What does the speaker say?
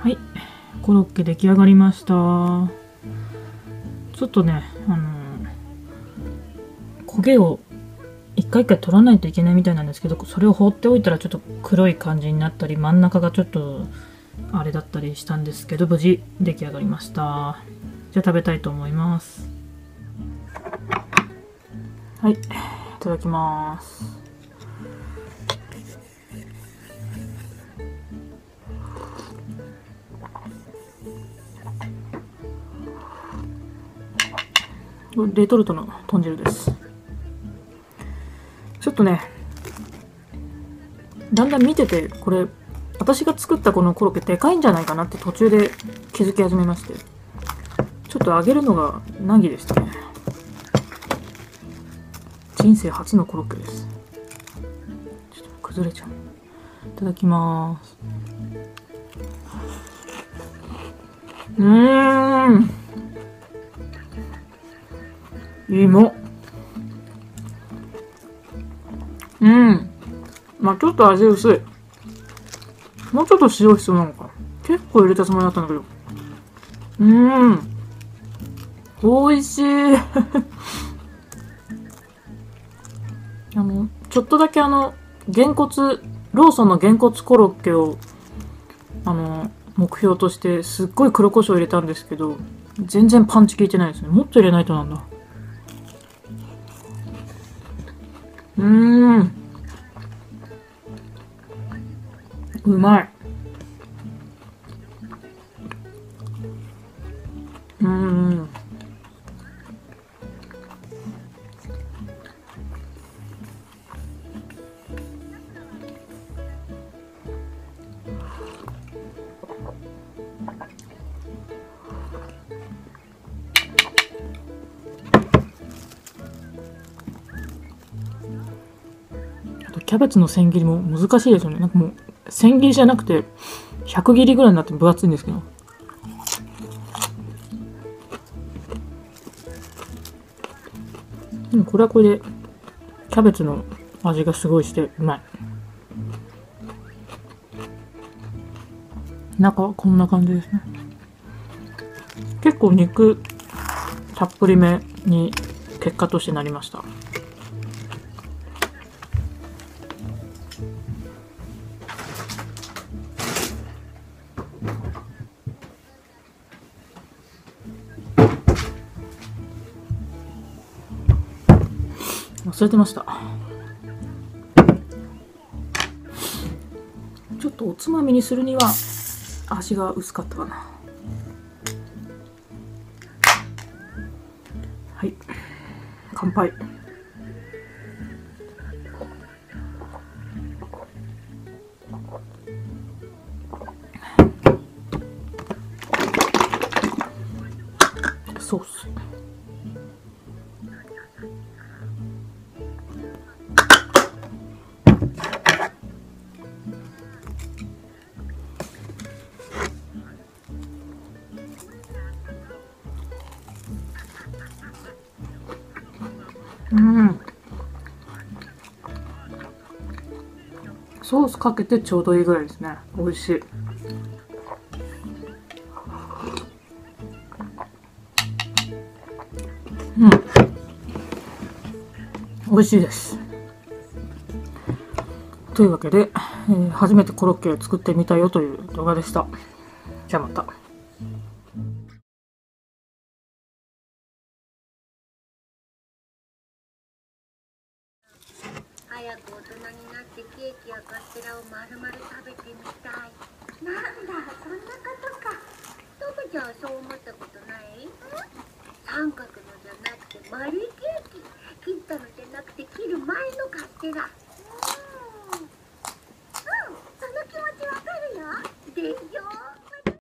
はい。コロッケ出来上がりました。ちょっとねあの焦げを一回一回取らないといけないみたいなんですけどそれを放っておいたらちょっと黒い感じになったり真ん中がちょっとあれだったりしたんですけど無事出来上がりました。じゃあ食べたいと思います。はい。いただきます。レトルトの豚汁です。ちょっとねだんだん見ててこれ私が作ったこのコロッケでかいんじゃないかなって途中で気づき始めましてちょっと揚げるのが難儀でしたね。人生初のコロッケです。ちょっと崩れちゃう。いただきます。うーん。芋。うん。まあちょっと味薄い。もうちょっと塩必要なのか。結構入れたつもりだったんだけど。うーん。美味しい。あのちょっとだけあのげんこつローソンのげんこつコロッケをあの目標としてすっごい黒胡椒入れたんですけど全然パンチ効いてないですねもっと入れないとなんだうーんうまい。うん。キャベツの千切りも難しいですよね。なんかもう千切りじゃなくて100切りぐらいになって分厚いんですけど。でもこれはこれでキャベツの味がすごいしてうまい。中はこんな感じですね。結構肉たっぷりめに結果としてなりました。忘れてました。ちょっとおつまみにするには味が薄かったかな。はい。乾杯。ソースうん。ソースかけてちょうどいいぐらいですね。美味しい。うん。美味しいです。というわけで、えー初めてコロッケを作ってみたよという動画でした。じゃあまた。早く大人になってケーキやカステラを丸々食べてみたい。なんだそんなことか。トムちゃんはそう思った手が。うん、うん、その気持ちわかるよ。でしょ